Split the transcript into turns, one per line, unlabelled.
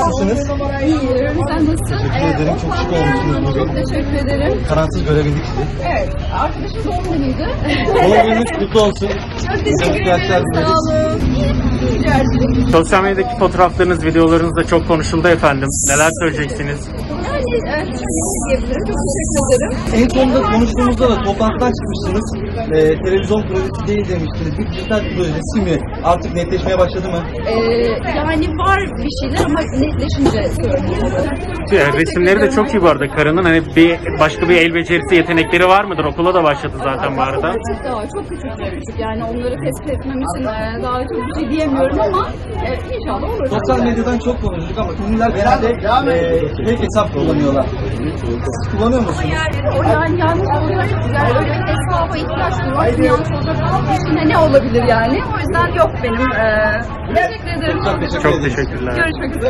Nasılsınız?
İyiyim. Sen nasılsın?
Teşekkür ederim. Çok şık olmuşsunuz bugün.
Çok teşekkür ederim.
Kararsız görebildik sizi.
Evet. Arkadaşım doğum günüydü.
Doğum gününüz kutlu olsun.
Çok teşekkür ederim. Sağ olun.
Sosyal medyadaki fotoğraflarınız, videolarınız da çok konuşuldu efendim. Neler söyleyeceksiniz?
Yani e, şöyle diyebilirim. Çok teşekkür ederim.
En sonunda konuştuğumuzda da toplantıdan çıkmıştınız. Ee, televizyon projesi değil demiştiniz. Bir dijital projesi mi? Artık netleşmeye başladı mı?
Ee, yani var bir şeyler ama netleşince söyleyeyim.
Ya, Resimleri de çok iyi bu arada. Karının hani bir başka bir el becerisi, yetenekleri var mıdır? Okula da başladı zaten bu arada.
Çok daha, çok küçük bir küçük. Yani onları tespit etmem için e, daha çok bir şey diyemiyorum ama e, inşallah olur.
Sosyal medyadan çok konuştuk ama ünlüler genelde e, fake hesap kullanıyorlar. Siz kullanıyor musunuz?
O yani yanlış olacak. Yani öyle bir hesaba ihtiyaç duymak yanlış olacak. İçinde ne olabilir yani? O yüzden yok benim. E, teşekkür ederim.
Çok
teşekkürler.
Görüşmek üzere.